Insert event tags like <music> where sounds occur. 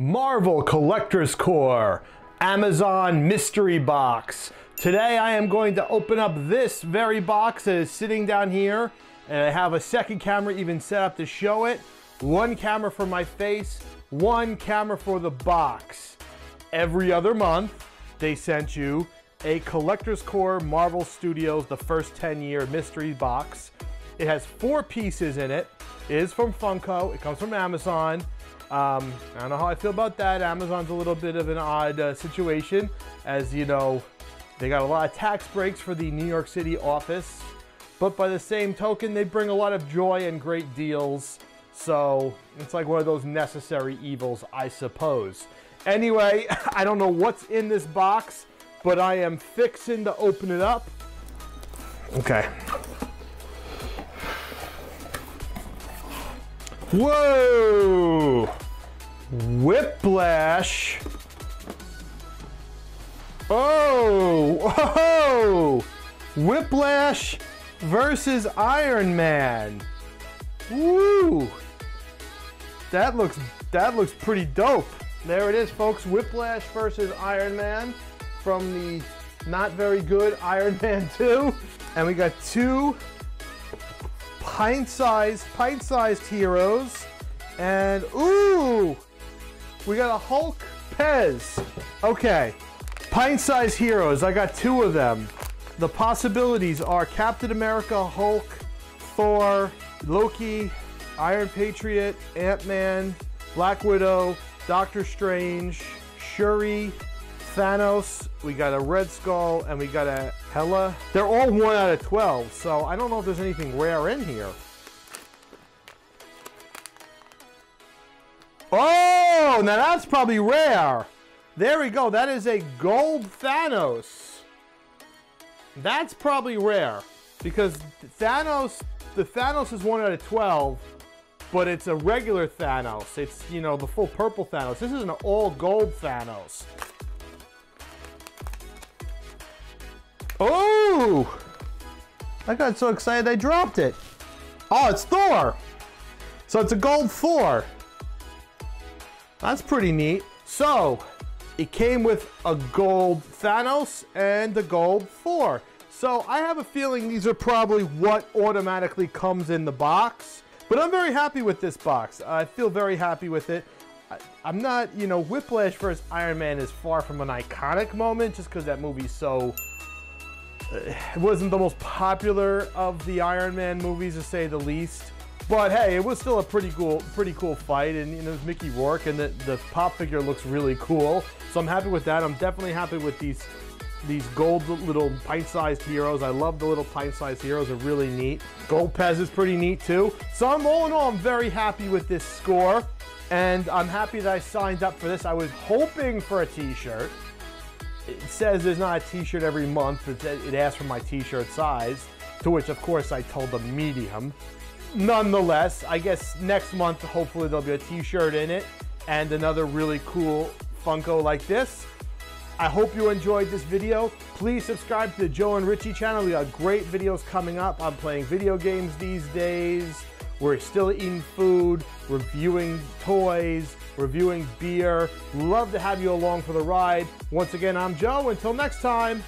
Marvel Collector's Corps Amazon Mystery Box. Today I am going to open up this very box that is sitting down here and I have a second camera even set up to show it. One camera for my face, one camera for the box. Every other month they sent you a Collector's Corps Marvel Studios The First 10 Year Mystery Box. It has four pieces in it. It is from Funko. It comes from Amazon. Um, I don't know how I feel about that. Amazon's a little bit of an odd uh, situation, as you know, they got a lot of tax breaks for the New York City office, but by the same token, they bring a lot of joy and great deals. So it's like one of those necessary evils, I suppose. Anyway, <laughs> I don't know what's in this box, but I am fixing to open it up. Okay. Whoa! Whiplash. Oh! Whoa! <laughs> Oh. Whiplash versus Iron Man. Woo! That looks that looks pretty dope. There it is, folks. Whiplash versus Iron Man from the not very good <laughs> Iron Man 2. And we got two pint-sized, pint-sized heroes. And ooh, we got a Hulk Pez. Okay, pint-sized heroes. I got two of them. The possibilities are Captain America, Hulk, Thor, Loki, Iron Patriot, Ant-Man, Black Widow, Doctor Strange, Shuri, Thanos, we got a Red Skull, and we got a Hela. They're all 1 out of 12, so I don't know if there's anything rare in here. Oh, Oh, now that's probably rare. There we go. That is a gold Thanos. That's probably rare because Thanos, the Thanos is 1 out of 12, but it's a regular Thanos. It's, you know, the full purple Thanos. This is an all gold Thanos. Oh! I got so excited I dropped it. Oh, it's Thor! So it's a gold Thor. That's pretty neat. So, it came with a gold Thanos and a gold Thor. So I have a feeling these are probably what automatically comes in the box. But I'm very happy with this box. I feel very happy with it. I, am not, you know, Whiplash vs. Iron Man is far from an iconic moment just because that movie's so uh, it wasn't the most popular of the Iron Man movies, to say the least. But hey, it was still a pretty cool, pretty cool fight, and you know, it was Mickey Rourke, and the, the pop figure looks really cool. So I'm happy with that. I'm definitely happy with these these gold little pint-sized heroes. I love the little pint-sized heroes. They're really neat. Gold Pez is pretty neat too. So I'm all in all, I'm very happy with this score, and I'm happy that I signed up for this. I was hoping for a T-shirt it says there's not a t-shirt every month. It, it asks for my t-shirt size, to which of course I told them medium. Nonetheless, I guess next month hopefully there'll be a t-shirt in it and another really cool Funko like this. I hope you enjoyed this video. Please subscribe to the Jow and Richie channel. We got great videos coming up. I'm playing video games these days. We're still eating food, reviewing toys, reviewing beer. Love to have you along for the ride. Once again, I'm Jow. Until next time.